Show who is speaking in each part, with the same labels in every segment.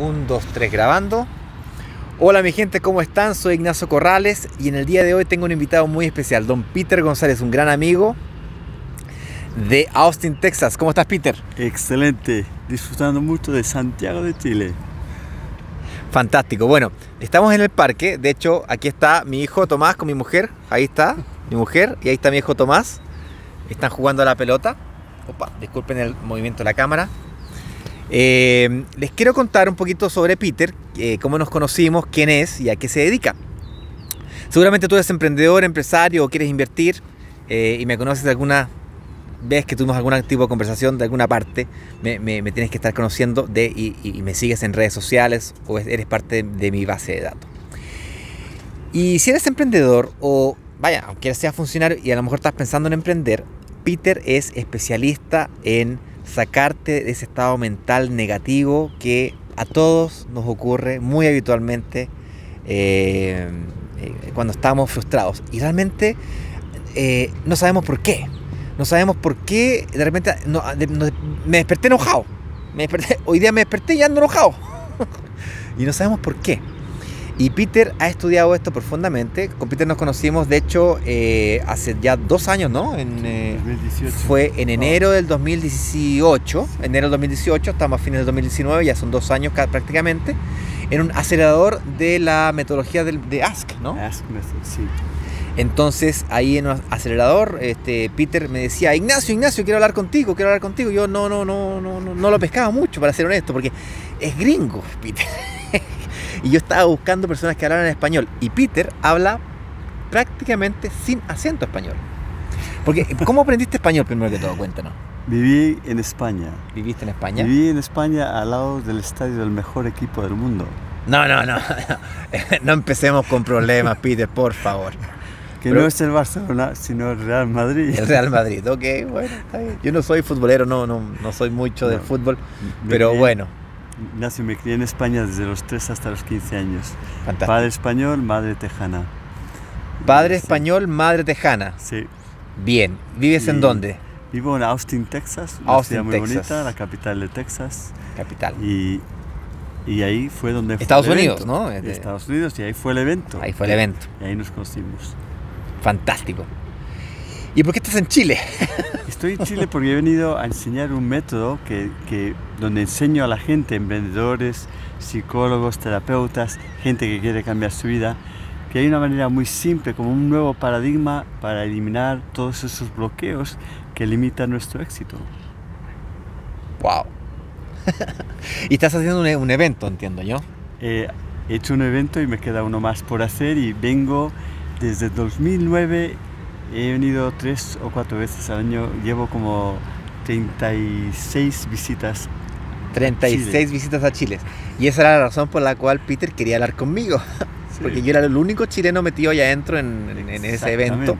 Speaker 1: 1, 2, 3 grabando. Hola mi gente, ¿cómo están? Soy Ignacio Corrales y en el día de hoy tengo un invitado muy especial, don Peter González, un gran amigo de Austin, Texas. ¿Cómo estás, Peter?
Speaker 2: Excelente, disfrutando mucho de Santiago de Chile.
Speaker 1: Fantástico. Bueno, estamos en el parque. De hecho, aquí está mi hijo Tomás con mi mujer. Ahí está mi mujer y ahí está mi hijo Tomás. Están jugando a la pelota. Opa, disculpen el movimiento de la cámara. Eh, les quiero contar un poquito sobre Peter, eh, cómo nos conocimos, quién es y a qué se dedica. Seguramente tú eres emprendedor, empresario o quieres invertir eh, y me conoces de alguna vez que tuvimos algún tipo de conversación de alguna parte, me, tienes que estar conociendo de, y, me sigues en redes sociales o eres parte de, mi base de datos. Y si eres emprendedor o, vaya, aunque seas funcionario y a lo mejor estás pensando en emprender, Peter es especialista en sacarte de ese estado mental negativo que a todos nos ocurre muy habitualmente eh, eh, cuando estamos frustrados. Y realmente eh, no sabemos por qué. No sabemos por qué de repente me desperté enojado. Me hoy día me desperté y ando enojado. y no sabemos por qué. Y Peter ha estudiado esto profundamente. Con Peter nos conocimos, de hecho, eh, hace ya dos años, ¿no? En, 2018. Eh, fue en enero del 2018. Enero del 2018, estamos a fines del 2019, ya son dos años prácticamente. En un acelerador de la metodología de, Ask, ¿no?
Speaker 2: Ask Method, sí.
Speaker 1: Entonces ahí en un acelerador, este, Peter me decía, Ignacio, Ignacio, quiero hablar contigo, quiero hablar contigo. Yo no, no, no, no, no, no lo pescaba mucho, para ser honesto, porque es gringo, Peter. Y yo estaba buscando personas que hablaran español. Y Peter habla prácticamente sin acento español. Porque, ¿cómo aprendiste español primero que todo? Cuéntanos.
Speaker 2: Viví en España.
Speaker 1: ¿Viviste en España?
Speaker 2: Viví en España al lado del estadio del mejor equipo del mundo.
Speaker 1: No, no, no. No empecemos con problemas, Peter, por favor.
Speaker 2: Que no es el Barcelona, sino el Real Madrid.
Speaker 1: El Real Madrid, ok, bueno, está bien. Yo no soy futbolero, no, no, no soy mucho de fútbol, pero bueno.
Speaker 2: Nací me crié en España desde los 3 hasta los 15 años. Padre español, madre tejana.
Speaker 1: Padre español, madre tejana.
Speaker 2: Sí.
Speaker 1: Bien. ¿Vives en dónde?
Speaker 2: Vivo en Austin, Texas. Una Austin, muy bonita, la capital de Texas.
Speaker 1: Capital.
Speaker 2: Y, y ahí fue donde fue
Speaker 1: Estados Unidos, ¿no?
Speaker 2: Estados Unidos y ahí fue el evento.
Speaker 1: Ahí fue el evento.
Speaker 2: Y ahí nos conocimos.
Speaker 1: Fantástico. ¿Y por qué estás en Chile?
Speaker 2: Estoy en Chile porque he venido a enseñar un método que, que, donde enseño a la gente, emprendedores, psicólogos, terapeutas, gente que quiere cambiar su vida, que hay una manera muy simple, como un nuevo paradigma para eliminar todos esos bloqueos que limitan nuestro éxito.
Speaker 1: ¡Wow! y estás haciendo un, un evento, entiendo yo.
Speaker 2: he hecho un evento y me queda uno más por hacer y vengo desde 2009 He venido tres o cuatro veces al año, llevo como 36 visitas.
Speaker 1: 36 visitas a Chile. Y esa era la razón por la cual Peter quería hablar conmigo. Porque yo era el único chileno metido allá adentro en, en ese evento.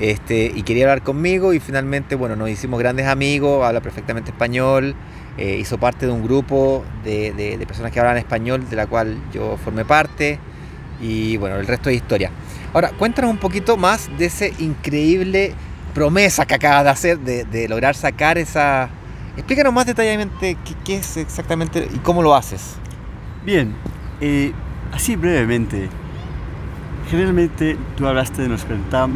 Speaker 1: Este, y quería hablar conmigo y finalmente, bueno, nos hicimos grandes amigos, habla perfectamente español, eh, hizo parte de un grupo de, de, personas que hablan español, de la cual yo formé parte, y bueno, el resto es historia. Ahora, cuéntanos un poquito más de ese increíble promesa que acabas de hacer de, lograr sacar esa... Explícanos más detalladamente qué, es exactamente y cómo lo haces.
Speaker 2: Bien, eh, así brevemente. Generalmente tú hablaste de nos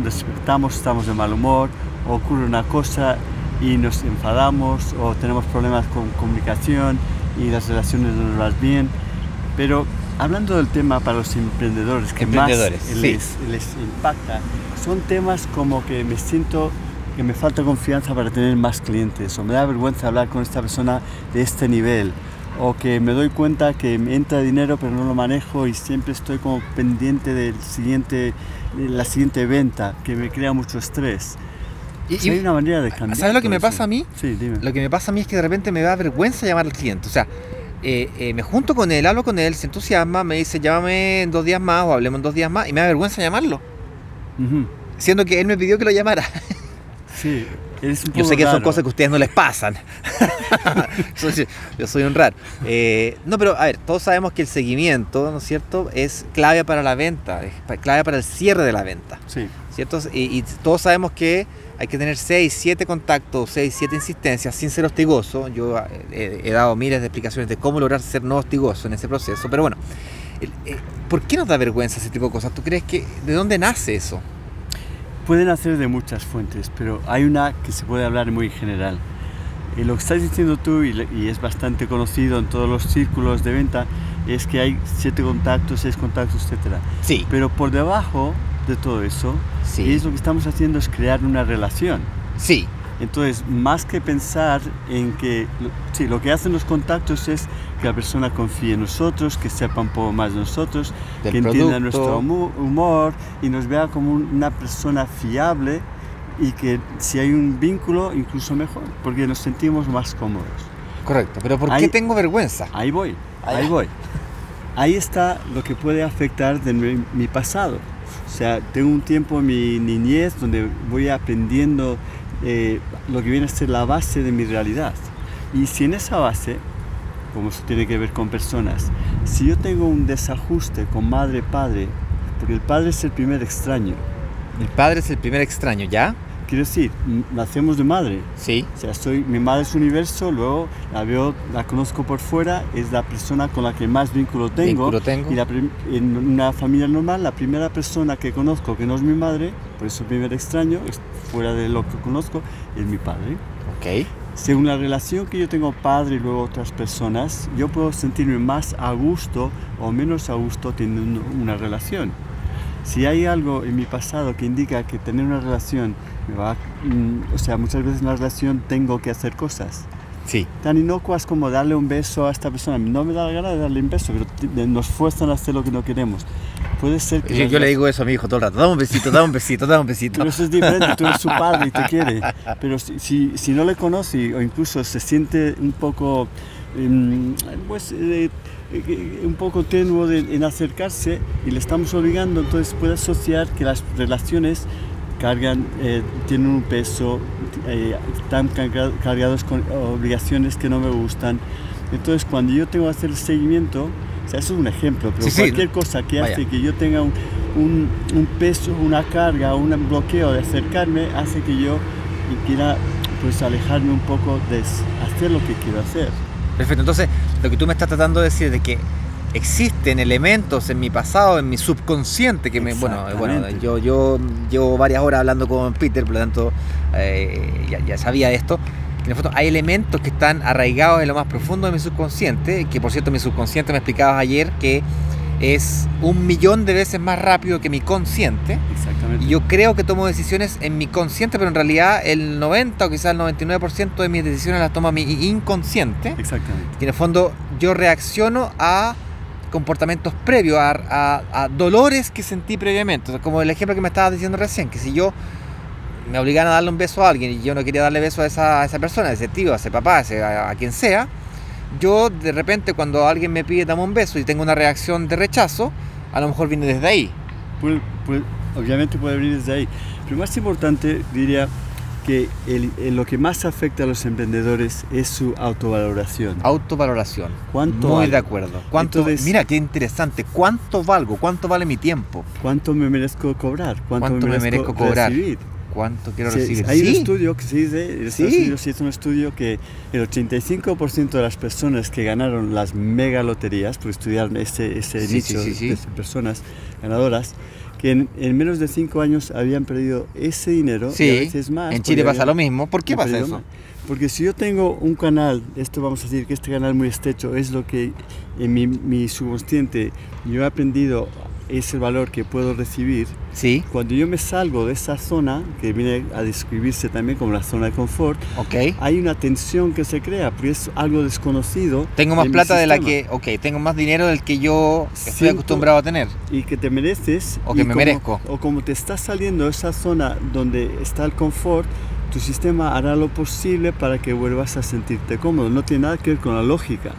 Speaker 2: despertamos, estamos de mal humor, ocurre una cosa y nos enfadamos, o tenemos problemas con comunicación y las relaciones no nos van bien. Pero hablando del tema para los emprendedores que más les, impacta, son temas como que me siento que me falta confianza para tener más clientes, o me da vergüenza hablar con esta persona de este nivel, o que me doy cuenta que me entra dinero pero no lo manejo y siempre estoy como pendiente del siguiente, de la siguiente venta, que me crea mucho estrés. Y, hay una manera de cambiar.
Speaker 1: ¿Sabes lo que me pasa a mí?
Speaker 2: Sí, dime.
Speaker 1: Lo que me pasa a mí es que de repente me da vergüenza llamar al cliente. O sea, eh, eh, me junto con él, hablo con él, se entusiasma, me dice llámame en dos días más o hablemos en dos días más y me da vergüenza llamarlo. Siendo que él me pidió que lo llamara.
Speaker 2: Sí,
Speaker 1: es un Yo sé que son cosas que a ustedes no les pasan. Yo soy un raro. Eh, no, pero a ver, todos sabemos que el seguimiento, ¿no es cierto?, es clave para la venta, es clave para el cierre de la venta.
Speaker 2: Sí.
Speaker 1: ¿Cierto? Y, y todos sabemos que hay que tener 6, 7 contactos, 6, 7 insistencias sin ser hostigoso. Yo eh, he, he dado miles de explicaciones de cómo lograr ser no hostigoso en ese proceso, pero bueno, eh, ¿por qué nos da vergüenza ese tipo de cosas? ¿Tú crees que de dónde nace eso?
Speaker 2: Pueden hacer de muchas fuentes, pero hay una que se puede hablar muy general. Y lo que estás diciendo tú, y, y es bastante conocido en todos los círculos de venta, es que hay siete contactos, seis contactos, etc.
Speaker 1: Sí,
Speaker 2: Pero por debajo de todo eso,
Speaker 1: sí,
Speaker 2: es lo que estamos haciendo es crear una relación.
Speaker 1: sí,
Speaker 2: Entonces, más que pensar en que, sí, lo que hacen los contactos es que la persona confíe en nosotros, que sepa un poco más de nosotros,
Speaker 1: del
Speaker 2: que entienda
Speaker 1: producto.
Speaker 2: nuestro humo- humor y nos vea como un- una persona fiable y que si hay un vínculo, incluso mejor, porque nos sentimos más cómodos.
Speaker 1: Correcto, pero ¿por qué
Speaker 2: Ahí-
Speaker 1: tengo vergüenza?
Speaker 2: Ahí voy,
Speaker 1: Ahí
Speaker 2: ahí voy. Ahí está lo que puede afectar de mi, mi pasado. O sea, tengo un tiempo en mi niñez donde voy aprendiendo eh, lo que viene a ser la base de mi realidad. Y si en esa base, como eso tiene que ver con personas, si yo tengo un desajuste con madre, padre, porque el padre es el primer extraño,
Speaker 1: El padre es el primer extraño, ¿ya?
Speaker 2: Quiero decir, nacemos de madre,
Speaker 1: Sí,
Speaker 2: o sea, soy, mi madre es universo, luego la veo, la conozco por fuera, es la persona con la que más vínculo tengo.
Speaker 1: Vínculo tengo.
Speaker 2: Y la en una familia normal, la primera persona que conozco que no es mi madre, por eso primer extraño, es fuera de lo que conozco, es mi padre.
Speaker 1: ok.
Speaker 2: Según la relación que yo tengo padre y luego otras personas, yo puedo sentirme más a gusto o menos a gusto teniendo una relación. Si hay algo en mi pasado que indica que tener una relación me va, a- mm, o sea, muchas veces en la relación tengo que hacer cosas
Speaker 1: Sí,
Speaker 2: tan inocuas como darle un beso a esta persona. No me da la gana de darle un beso, pero nos fuerzan a hacer lo que no queremos. Puede ser que
Speaker 1: yo, yo le digo eso a mi hijo todo el rato, dame un besito, dame un besito, dame un besito.
Speaker 2: Pero eso es diferente, tú eres su padre y te quiere. Pero si, si, si no le conoce o incluso se siente un poco, pues, eh, eh, un poco tenuo en acercarse y le estamos obligando, entonces puede asociar que las relaciones cargan, eh, tienen un peso, eh, están carga- cargados con obligaciones que no me gustan. Entonces cuando yo tengo que hacer el seguimiento, o sea, eso es un ejemplo, pero
Speaker 1: Sí, sí.
Speaker 2: cualquier cosa que
Speaker 1: Vaya.
Speaker 2: hace que yo tenga un, un, un peso, una carga, un bloqueo de acercarme, hace que yo quiera pues alejarme un poco de hacer lo que quiero hacer.
Speaker 1: Perfecto, entonces lo que tú me estás tratando de decir es de que existen elementos en mi pasado, en mi subconsciente, que me, bueno, bueno,
Speaker 2: Exactamente.
Speaker 1: yo, yo llevo varias horas hablando con Peter, por lo tanto eh, ya, ya sabía esto. que En el fondo hay elementos que están arraigados en lo más profundo de mi subconsciente, que por cierto mi subconsciente me explicabas ayer que es un millón de veces más rápido que mi consciente.
Speaker 2: Exactamente.
Speaker 1: Y yo creo que tomo decisiones en mi consciente, pero en realidad el 90 o quizás el 99% de mis decisiones las toma mi inconsciente.
Speaker 2: Exactamente.
Speaker 1: Y en el fondo yo reacciono a comportamientos previos, a, a- a dolores que sentí previamente. O sea, como el ejemplo que me estabas diciendo recién, que si yo me obligaran a darle un beso a alguien y yo no quería darle beso a esa, a esa persona, a ese tío, a ese papá, a, ese- a- a quien sea, yo de repente cuando alguien me pide dame un beso y tengo una reacción de rechazo, a lo mejor viene desde ahí.
Speaker 2: Puede- puede- obviamente puede venir desde ahí. Pero más importante, diría que el- el- lo que más afecta a los emprendedores es su autovaloración.
Speaker 1: Autovaloración.
Speaker 2: ¿Cuánto
Speaker 1: Muy de acuerdo. ¿Cuánto,
Speaker 2: Entonces-
Speaker 1: mira, qué interesante. ¿Cuánto valgo? ¿Cuánto vale mi tiempo?
Speaker 2: ¿Cuánto me merezco cobrar? ¿Cuánto,
Speaker 1: ¿Cuánto me merezco cobrar?
Speaker 2: recibir?
Speaker 1: ¿Cuánto quiero
Speaker 2: Sí,
Speaker 1: recibir?
Speaker 2: Hay un
Speaker 1: Sí.
Speaker 2: estudio que se dice,
Speaker 1: Sí.
Speaker 2: Unidos se hizo un estudio que el 85% de las personas que ganaron las mega loterías, por estudiar ese, ese
Speaker 1: Sí,
Speaker 2: nicho
Speaker 1: sí, sí, sí.
Speaker 2: de personas ganadoras, que en, en menos de 5 años habían perdido ese dinero y a
Speaker 1: Sí,
Speaker 2: veces más.
Speaker 1: en Chile pasa
Speaker 2: habían-
Speaker 1: lo mismo. ¿Por qué pasa eso?
Speaker 2: más. Porque si yo tengo un canal, esto vamos a decir que este canal muy estrecho es lo que en mi, mi subconsciente yo he aprendido es el valor que puedo recibir.
Speaker 1: Sí,
Speaker 2: Cuando yo me salgo de esa zona, que viene a describirse también como la zona de confort,
Speaker 1: ok.
Speaker 2: hay una tensión que se crea, porque es algo desconocido.
Speaker 1: Tengo más plata de la que, ok, tengo más dinero del que yo estoy
Speaker 2: Siento-
Speaker 1: acostumbrado a tener.
Speaker 2: Y que te mereces.
Speaker 1: O que me
Speaker 2: como-
Speaker 1: merezco.
Speaker 2: O como te estás saliendo de esa zona donde está el confort, tu sistema hará lo posible para que vuelvas a sentirte cómodo. No tiene nada que ver con la lógica.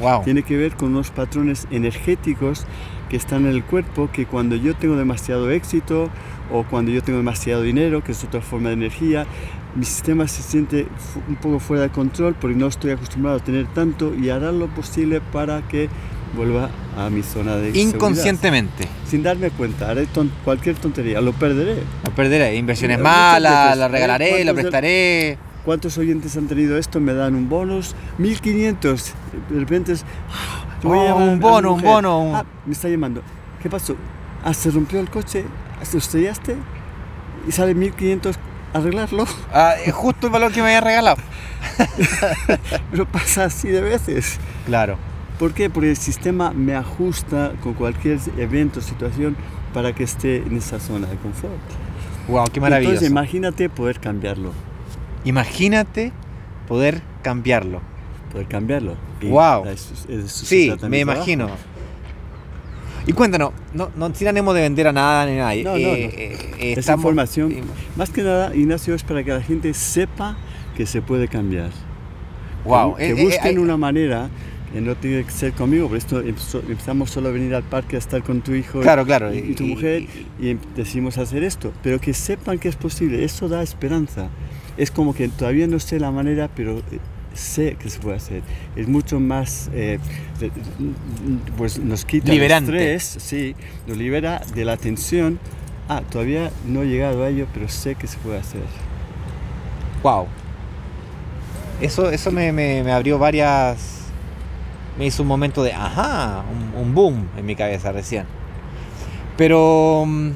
Speaker 1: Wow.
Speaker 2: Tiene que ver con unos patrones energéticos que están en el cuerpo que cuando yo tengo demasiado éxito o cuando yo tengo demasiado dinero, que es otra forma de energía, mi sistema se siente un poco fuera de control porque no estoy acostumbrado a tener tanto y hará lo posible para que vuelva a mi zona de
Speaker 1: Inconscientemente.
Speaker 2: seguridad. Sin darme cuenta, haré ton- cualquier tontería, lo perderé.
Speaker 1: Lo perderé. Inversiones malas, la
Speaker 2: ¿eh?
Speaker 1: regalaré, lo
Speaker 2: ¿Cuántos de-
Speaker 1: prestaré.
Speaker 2: ¿Cuántos oyentes han tenido esto? Me dan un bonus, 1500. De repente es. ah, te voy a
Speaker 1: Oh, un
Speaker 2: a
Speaker 1: bono, un bono, un-
Speaker 2: Ah, me está llamando. ¿Qué pasó? Ah, se rompió el coche, ¿te estrellaste? Y sale 1500 arreglarlo.
Speaker 1: Ah, es justo el valor que me había regalado.
Speaker 2: Pero pasa así de veces.
Speaker 1: Claro.
Speaker 2: ¿Por qué? Porque el sistema me ajusta con cualquier evento, situación, para que esté en esa zona de confort.
Speaker 1: Wow, qué maravilloso.
Speaker 2: Entonces, imagínate poder cambiarlo.
Speaker 1: Imagínate poder cambiarlo.
Speaker 2: Poder cambiarlo. Y es- se
Speaker 1: Sí, me
Speaker 2: trabajo.
Speaker 1: imagino. Y cuéntanos, no, no sin ánimo de vender a nada ni nada.
Speaker 2: No, no,
Speaker 1: eh,
Speaker 2: no.
Speaker 1: eh,
Speaker 2: Es
Speaker 1: estamos-
Speaker 2: información. Más que nada, Ignacio, es para que la gente sepa que se puede cambiar.
Speaker 1: Wow.
Speaker 2: Que, que
Speaker 1: eh,
Speaker 2: busquen
Speaker 1: eh,
Speaker 2: una manera que no tiene que ser conmigo, por esto empezamos solo a venir al parque a estar con tu hijo
Speaker 1: Claro, claro.
Speaker 2: y, y tu mujer
Speaker 1: y-
Speaker 2: em- decidimos hacer esto, pero que sepan que es posible, eso da esperanza. Es como que todavía no sé la manera, pero eh, sé que se puede hacer. Es mucho más, eh, pues nos quita
Speaker 1: Liberante.
Speaker 2: el estrés, sí, nos libera de la tensión. Ah, todavía no he llegado a ello, pero sé que se puede hacer.
Speaker 1: Wow. Eso, eso me, me- me abrió varias. Me hizo un momento de ajá, un, un boom en mi cabeza recién. Pero mm,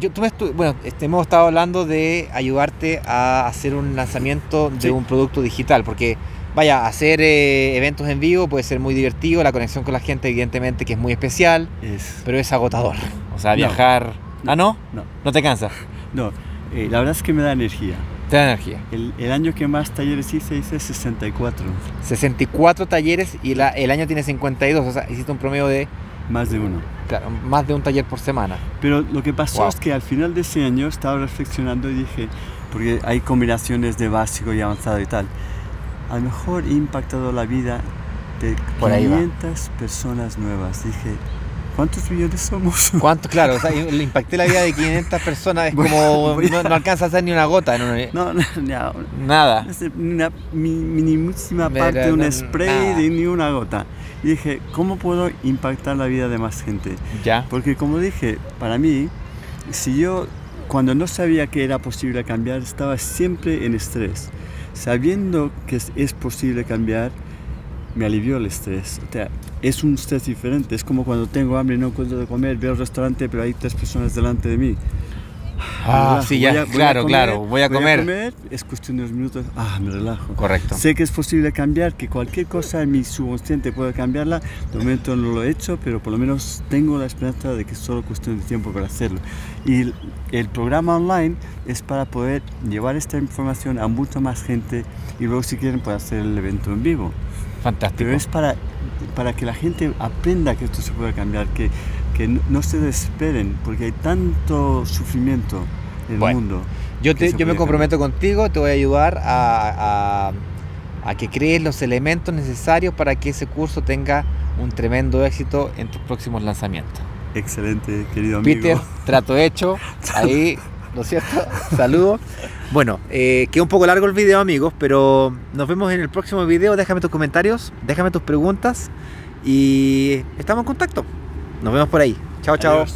Speaker 1: yo, tú me bueno, este, hemos estado hablando de ayudarte a hacer un lanzamiento de
Speaker 2: Sí.
Speaker 1: un producto digital, porque vaya, hacer eh, eventos en vivo puede ser muy divertido, la conexión con la gente evidentemente que es muy especial,
Speaker 2: Es,
Speaker 1: pero es agotador. O sea,
Speaker 2: No.
Speaker 1: viajar...
Speaker 2: No.
Speaker 1: ¿Ah, no?
Speaker 2: no,
Speaker 1: ¿No te cansa?
Speaker 2: no, eh, la verdad es que me da energía.
Speaker 1: Te da energía.
Speaker 2: El, el año que más talleres hice, hice 64,
Speaker 1: 64 talleres y la- el año tiene 52, o sea, hiciste un promedio de
Speaker 2: más de uno.
Speaker 1: claro, más de un taller por semana.
Speaker 2: Pero lo que pasó
Speaker 1: Wow.
Speaker 2: es que al final de ese año estaba reflexionando y dije, porque hay combinaciones de básico y avanzado y tal, a lo mejor he impactado la vida de
Speaker 1: Por ahí va.
Speaker 2: 500 personas nuevas. Dije, ¿cuántos millones somos?
Speaker 1: ¿Cuánto? Claro, o sea, le impacté la vida de 500 personas, es como
Speaker 2: a-
Speaker 1: no, no alcanza a hacer ni una gota, en
Speaker 2: No, no, no,
Speaker 1: nada.
Speaker 2: no sé, ni una mi- minimísima parte de un spray de ni una gota. Y dije, ¿cómo puedo impactar la vida de más gente?
Speaker 1: Ya.
Speaker 2: Porque como dije, para mí, si yo cuando no sabía que era posible cambiar, estaba siempre en estrés. Sabiendo que es, es posible cambiar, me alivió el estrés. O sea, es un estrés diferente. Es como cuando tengo hambre y no encuentro de comer, veo el restaurante, pero hay tres personas delante de mí.
Speaker 1: Ah, sí, ya,
Speaker 2: Voy a- voy a
Speaker 1: claro,
Speaker 2: comer,
Speaker 1: claro, voy a comer.
Speaker 2: Es cuestión de unos minutos. Ah, me relajo.
Speaker 1: Correcto.
Speaker 2: Sé que es posible cambiar, que cualquier cosa en mi subconsciente puedo cambiarla. De momento no lo he hecho, pero por lo menos tengo la esperanza de que es solo cuestión de tiempo para hacerlo. Y el, el programa online es para poder llevar esta información a mucha más gente y luego si quieren puede hacer el evento en vivo.
Speaker 1: Fantástico.
Speaker 2: Pero es para, para que la gente aprenda que esto se puede cambiar, que, que no, se desesperen, porque hay tanto sufrimiento en el
Speaker 1: Bueno,
Speaker 2: mundo.
Speaker 1: Yo, te, yo me comprometo contigo, te voy a ayudar a, a- a que crees los elementos necesarios para que ese curso tenga un tremendo éxito en tus próximos lanzamientos.
Speaker 2: Excelente, querido amigo.
Speaker 1: Peter, trato hecho. Ahí, ¿no es cierto? Saludos. Bueno, eh, queda un poco largo el video, amigos, pero nos vemos en el próximo video. Déjame tus comentarios, déjame tus preguntas y estamos en contacto. Nos vemos por ahí. Chao, chao.